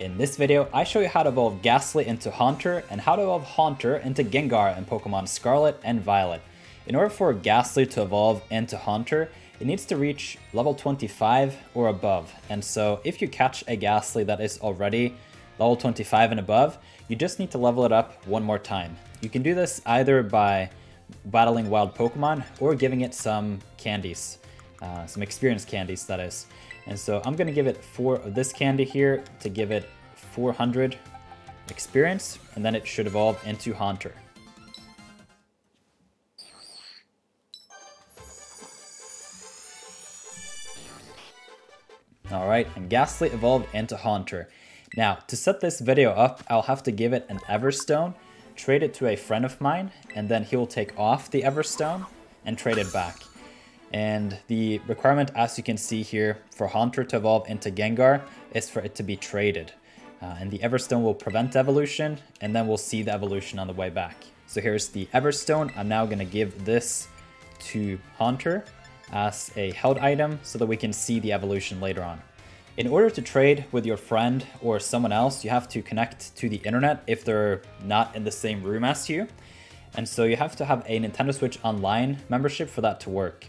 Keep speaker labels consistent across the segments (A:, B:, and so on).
A: In this video, I show you how to evolve Gastly into Haunter and how to evolve Haunter into Gengar in Pokemon Scarlet and Violet. In order for Gastly to evolve into Haunter, it needs to reach level 25 or above. And so if you catch a Gastly that is already level 25 and above, you just need to level it up one more time. You can do this either by battling wild Pokemon or giving it some candies, uh, some experience candies that is. And so I'm gonna give it four of this candy here to give it 400 experience, and then it should evolve into Haunter. Alright, and Gastly evolved into Haunter. Now, to set this video up, I'll have to give it an Everstone, trade it to a friend of mine, and then he'll take off the Everstone and trade it back. And the requirement, as you can see here, for Haunter to evolve into Gengar is for it to be traded. Uh, and the Everstone will prevent evolution, and then we'll see the evolution on the way back. So here's the Everstone. I'm now going to give this to Haunter as a held item so that we can see the evolution later on. In order to trade with your friend or someone else, you have to connect to the internet if they're not in the same room as you. And so you have to have a Nintendo Switch Online membership for that to work.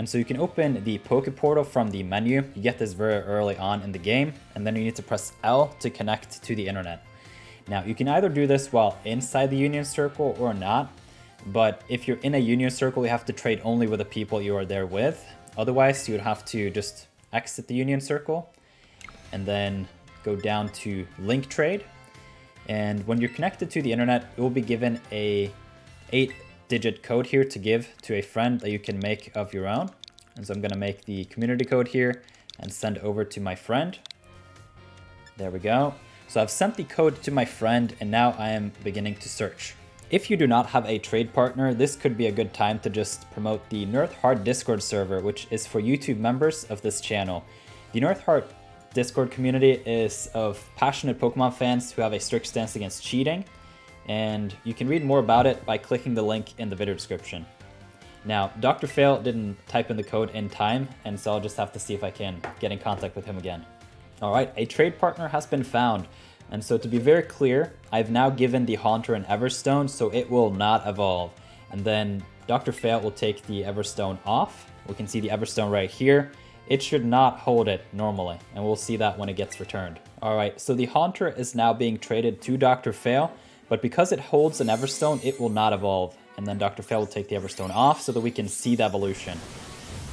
A: And so you can open the Poke Portal from the menu. You get this very early on in the game, and then you need to press L to connect to the internet. Now, you can either do this while inside the Union Circle or not, but if you're in a Union Circle, you have to trade only with the people you are there with. Otherwise, you would have to just exit the Union Circle and then go down to Link Trade. And when you're connected to the internet, you will be given a 8 digit code here to give to a friend that you can make of your own. And so I'm gonna make the community code here and send over to my friend. There we go. So I've sent the code to my friend and now I am beginning to search. If you do not have a trade partner, this could be a good time to just promote the Nirtheart Discord server, which is for YouTube members of this channel. The Nirtheart Discord community is of passionate Pokemon fans who have a strict stance against cheating and you can read more about it by clicking the link in the video description. Now, Dr. Fail didn't type in the code in time, and so I'll just have to see if I can get in contact with him again. All right, a trade partner has been found. And so to be very clear, I've now given the Haunter an Everstone, so it will not evolve. And then Dr. Fail will take the Everstone off. We can see the Everstone right here. It should not hold it normally, and we'll see that when it gets returned. All right, so the Haunter is now being traded to Dr. Fail, but because it holds an Everstone, it will not evolve. And then Dr. Fail will take the Everstone off so that we can see the evolution.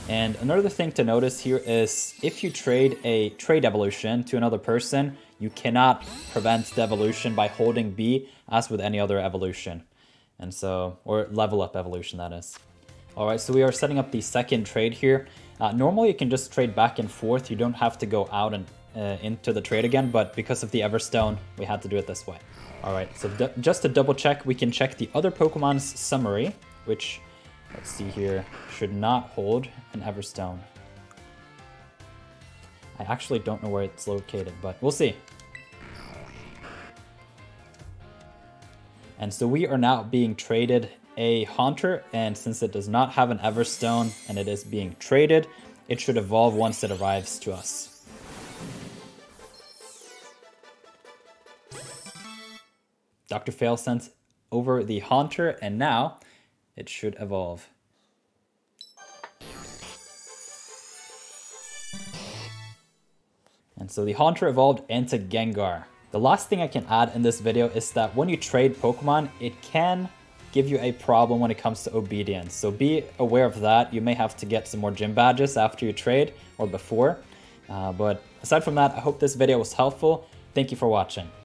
A: And another thing to notice here is if you trade a trade evolution to another person, you cannot prevent the evolution by holding B as with any other evolution. And so, or level up evolution that is. All right, so we are setting up the second trade here. Uh, normally you can just trade back and forth. You don't have to go out and uh, into the trade again, but because of the Everstone, we had to do it this way. All right, so just to double check, we can check the other Pokemon's summary, which, let's see here, should not hold an Everstone. I actually don't know where it's located, but we'll see. And so we are now being traded a Haunter, and since it does not have an Everstone and it is being traded, it should evolve once it arrives to us. Dr. Fail sent over the Haunter, and now it should evolve. And so the Haunter evolved into Gengar. The last thing I can add in this video is that when you trade Pokemon, it can give you a problem when it comes to obedience. So be aware of that. You may have to get some more gym badges after you trade or before. Uh, but aside from that, I hope this video was helpful. Thank you for watching.